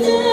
the